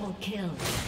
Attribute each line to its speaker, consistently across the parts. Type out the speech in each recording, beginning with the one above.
Speaker 1: double kill.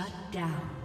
Speaker 1: Shut down.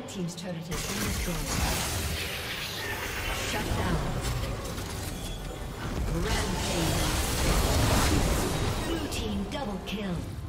Speaker 1: Red Team's turret has been destroyed. Shut down. Rampage. Blue Team double kill.